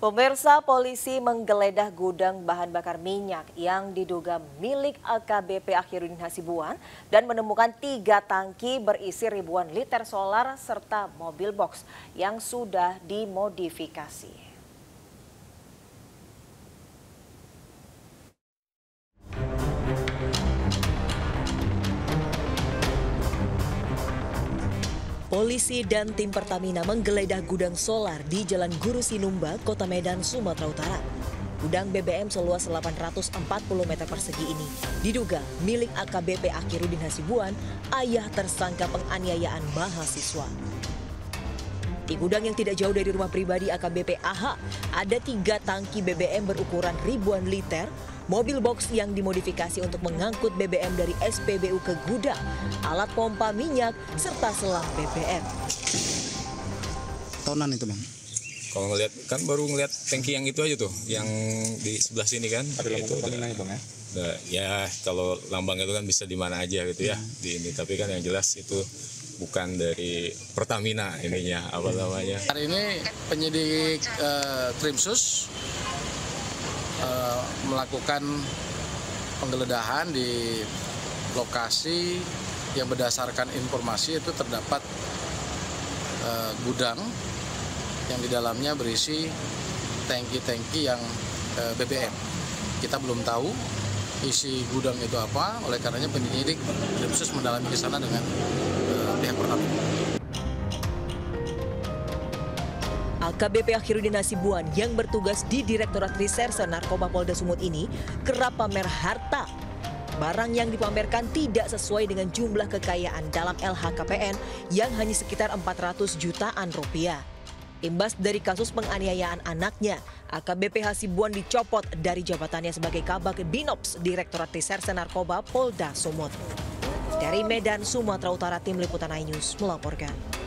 Pemirsa polisi menggeledah gudang bahan bakar minyak yang diduga milik AKBP Akhirudin Hasibuan dan menemukan tiga tangki berisi ribuan liter solar serta mobil box yang sudah dimodifikasi. Polisi dan tim Pertamina menggeledah gudang solar di Jalan Guru Sinumba, Kota Medan, Sumatera Utara. Gudang BBM seluas 840 meter persegi ini diduga milik AKBP Akhirudin Hasibuan, ayah tersangka penganiayaan mahasiswa. Di gudang yang tidak jauh dari rumah pribadi AKBP AH, ada tiga tangki BBM berukuran ribuan liter mobil box yang dimodifikasi untuk mengangkut BBM dari SPBU ke gudang, alat pompa minyak, serta selang BBM. Tahunan itu bang? Kalau ngelihat kan baru ngelihat tangki yang itu aja tuh, yang di sebelah sini kan. Ada lambang Pertamina ya bang ya? Nah, ya kalau lambang itu kan bisa di mana aja gitu ya hmm. di ini. Tapi kan yang jelas itu bukan dari Pertamina ininya apa namanya. Hari ini penyidik uh, Trimsus uh, melakukan penggeledahan di lokasi yang berdasarkan informasi itu terdapat uh, gudang yang di dalamnya berisi tangki-tangki yang uh, BBM. Kita belum tahu isi gudang itu apa, oleh karenanya penyidik khusus mendalami ke sana dengan uh, pihak Pertamina. AKBP Akhirudin Nasibuan yang bertugas di Direktorat Reserse Narkoba Polda Sumut ini kerap pamer harta. Barang yang dipamerkan tidak sesuai dengan jumlah kekayaan dalam LHKPN yang hanya sekitar 400 jutaan rupiah. Imbas dari kasus penganiayaan anaknya, AKBP Hasibuan dicopot dari jabatannya sebagai Kabak Binops Direktorat Reserse Narkoba Polda Sumut. Dari Medan, Sumatera Utara, Tim Liputan News melaporkan.